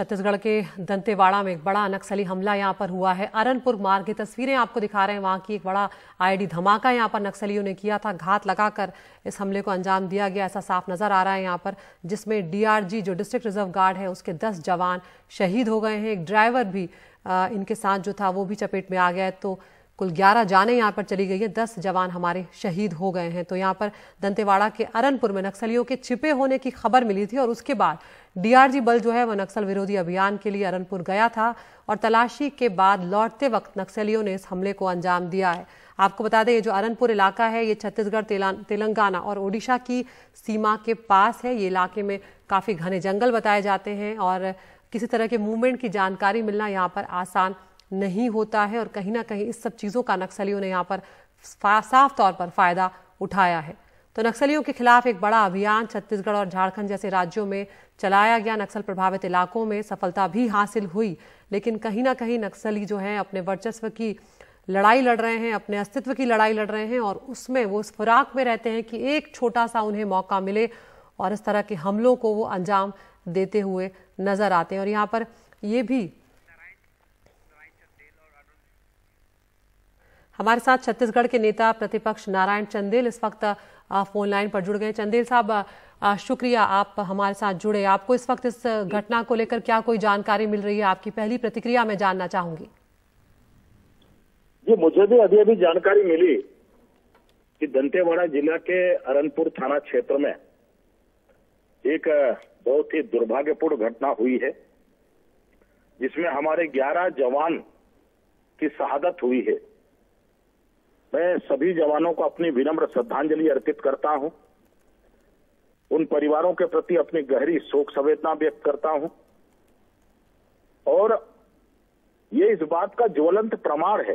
छत्तीसगढ़ के दंतेवाड़ा में एक बड़ा नक्सली हमला यहाँ पर हुआ है। अरनपुर मार्ग की तस्वीरें आपको दिखा रहे हैं। वहाँ की एक बड़ा आईडी धमाका यहाँ पर नक्सलियों ने किया था। घात लगाकर इस हमले को अंजाम दिया गया, ऐसा साफ़ नज़र आ रहा है यहाँ पर, जिसमें डीआरजी, जो डिस्ट्रिक्ट रिज़र्व गार्ड है, उसके दस जवान शहीद हो गए हैं। एक ड्राइवर भी इनके साथ जो था, वो भी चपेट में आ गया है। तो कुल 11 जाने यहाँ पर चली गई है 10 जवान हमारे शहीद हो गए हैं। तो यहाँ पर दंतेवाड़ा के अरनपुर में नक्सलियों के छिपे होने की खबर मिली थी और उसके बाद डीआरजी बल जो है वह नक्सल विरोधी अभियान के लिए अरनपुर गया था और तलाशी के बाद लौटते वक्त नक्सलियों ने इस हमले को अंजाम दिया है। आपको बता दें, ये जो अरनपुर इलाका है, ये छत्तीसगढ़ तेलंगाना और ओडिशा की सीमा के पास है। ये इलाके में काफ़ी घने जंगल बताए जाते हैं और किसी तरह के मूवमेंट की जानकारी मिलना यहाँ पर आसान नहीं होता है और कहीं ना कहीं इस सब चीज़ों का नक्सलियों ने यहाँ पर साफ़ तौर पर फ़ायदा उठाया है। तो नक्सलियों के खिलाफ एक बड़ा अभियान छत्तीसगढ़ और झारखंड जैसे राज्यों में चलाया गया। नक्सल प्रभावित इलाकों में सफलता भी हासिल हुई, लेकिन कहीं ना कहीं नक्सली जो है अपने वर्चस्व की लड़ाई लड़ रहे हैं, अपने अस्तित्व की लड़ाई लड़ रहे हैं और उसमें वो उस खुराक में रहते हैं कि एक छोटा सा उन्हें मौका मिले और इस तरह के हमलों को वो अंजाम देते हुए नज़र आते हैं। और यहाँ पर ये भी हमारे साथ छत्तीसगढ़ के नेता प्रतिपक्ष नारायण चंदेल इस वक्त फ़ोन लाइन पर जुड़ गए। चंदेल साहब शुक्रिया आप हमारे साथ जुड़े। आपको इस वक्त इस घटना को लेकर क्या कोई जानकारी मिल रही है? आपकी पहली प्रतिक्रिया मैं जानना चाहूँगी। जी, मुझे भी अभी अभी जानकारी मिली कि दंतेवाड़ा जिला के अरनपुर थाना क्षेत्र में एक बहुत ही दुर्भाग्यपूर्ण घटना हुई है, जिसमें हमारे 11 जवान की शहादत हुई है। मैं सभी जवानों को अपनी विनम्र श्रद्धांजलि अर्पित करता हूँ। उन परिवारों के प्रति अपनी गहरी शोक संवेदना व्यक्त करता हूँ। और ये इस बात का ज्वलंत प्रमाण है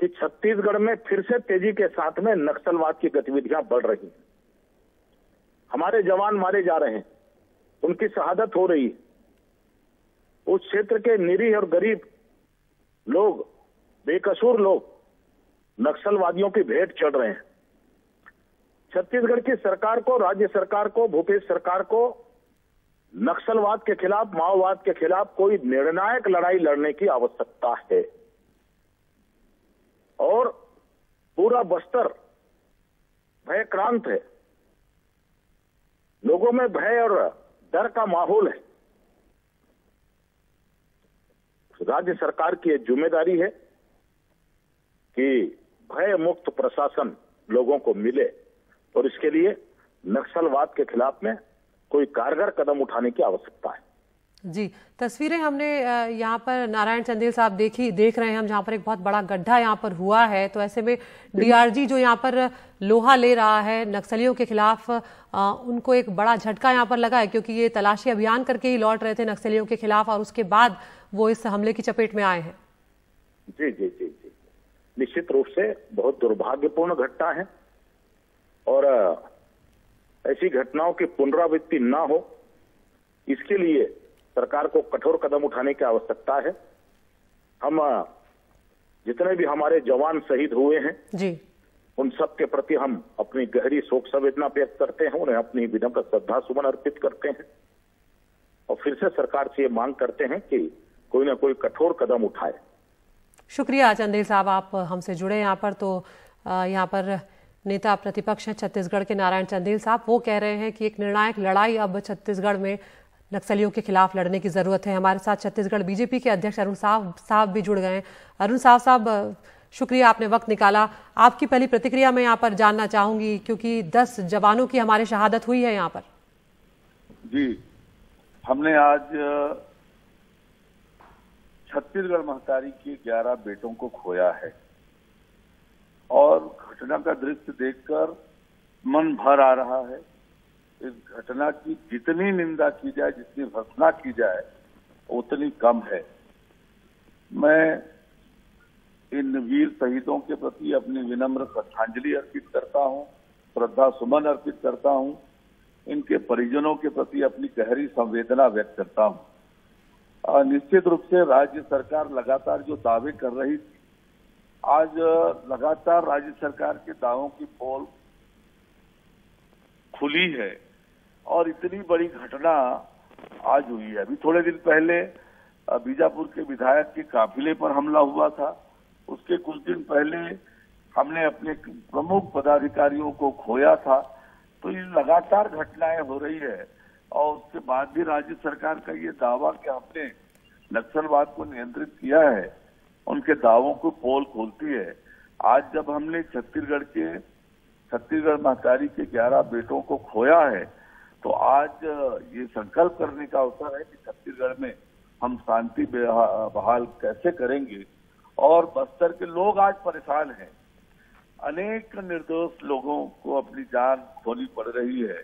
कि छत्तीसगढ़ में फिर से तेज़ी के साथ में नक्सलवाद की गतिविधियाँ बढ़ रही हैं। हमारे जवान मारे जा रहे हैं। उनकी शहादत हो रही है। उस क्षेत्र के निरीह और गरीब लोग, बेकसूर लोग नक्सलवादियों की भेंट चढ़ रहे हैं। छत्तीसगढ़ की सरकार को, राज्य सरकार को, भूपेश सरकार को नक्सलवाद के खिलाफ, माओवाद के खिलाफ कोई निर्णायक लड़ाई लड़ने की आवश्यकता है। और पूरा बस्तर भयक्रांत है। लोगों में भय और डर का माहौल है। राज्य सरकार की ज़िम्मेदारी है कि भय मुक्त प्रशासन लोगों को मिले और इसके लिए नक्सलवाद के खिलाफ में कोई कारगर कदम उठाने की आवश्यकता है। जी तस्वीरें हमने यहाँ पर नारायण चंदेल साहब देखी देख रहे हैं हम जहाँ पर एक बहुत बड़ा गड्ढा यहाँ पर हुआ है तो ऐसे में डीआरजी जो यहाँ पर लोहा ले रहा है नक्सलियों के खिलाफ आ, उनको एक बड़ा झटका यहाँ पर लगा है क्योंकि ये तलाशी अभियान करके ही लौट रहे थे नक्सलियों के खिलाफ और उसके बाद वो इस हमले की चपेट में आए हैं। जी जी जी जी। निश्चित रूप से बहुत दुर्भाग्यपूर्ण घटना है। और ऐसी घटनाओं की पुनरावृत्ति ना हो इसके लिए सरकार को कठोर कदम उठाने की आवश्यकता है। हम जितने भी हमारे जवान शहीद हुए हैं जी। उन सब के प्रति हम अपनी गहरी शोक संवेदना व्यक्त करते हैं उन्हें अपनी विनम्र श्रद्धा सुमन अर्पित करते हैं। और फिर से सरकार से ये मांग करते हैं कि कोई ना कोई कठोर कदम उठाए। शुक्रिया चंदेल साहब, आप हमसे जुड़े यहाँ पर तो यहाँ पर नेता प्रतिपक्ष हैं छत्तीसगढ़ के नारायण चंदेल साहब। वो कह रहे हैं कि एक निर्णायक लड़ाई अब छत्तीसगढ़ में नक्सलियों के खिलाफ लड़ने की ज़रूरत है। हमारे साथ छत्तीसगढ़ बीजेपी के अध्यक्ष अरुण साहब साहब भी जुड़ गए हैं। अरुण साहब साहब, शुक्रिया, आपने वक्त निकाला। आपकी पहली प्रतिक्रिया मैं यहाँ पर जानना चाहूँगी, क्योंकि दस जवानों की हमारी शहादत हुई है यहाँ पर। जी, हमने आज छत्तीसगढ़ महतारी के 11 बेटों को खोया है। और घटना का दृश्य देखकर मन भर आ रहा है। इस घटना की जितनी निंदा की जाए, जितनी भर्सना की जाए, उतनी कम है। मैं इन वीर शहीदों के प्रति अपनी विनम्र श्रद्धांजलि अर्पित करता हूँ, श्रद्धा सुमन अर्पित करता हूँ, इनके परिजनों के प्रति अपनी गहरी संवेदना व्यक्त करता हूँ। निश्चित रूप से राज्य सरकार लगातार जो दावे कर रही थी, आज लगातार राज्य सरकार के दावों की पोल खुली है और इतनी बड़ी घटना आज हुई है। अभी थोड़े दिन पहले बीजापुर के विधायक के काफिले पर हमला हुआ था। उसके कुछ दिन पहले हमने अपने प्रमुख पदाधिकारियों को खोया था। तो ये लगातार घटनाएँ हो रही है। और उसके बाद भी राज्य सरकार का ये दावा कि हमने नक्सलवाद को नियंत्रित किया है, उनके दावों को पोल खोलती है। आज जब हमने छत्तीसगढ़ के, छत्तीसगढ़ महकारी के 11 बेटों को खोया है तो आज, ये संकल्प करने का अवसर है कि छत्तीसगढ़ में हम शांति बहाल कैसे करेंगे। और बस्तर के लोग आज परेशान हैं। अनेक निर्दोष लोगों को अपनी जान खोनी पड़ रही है।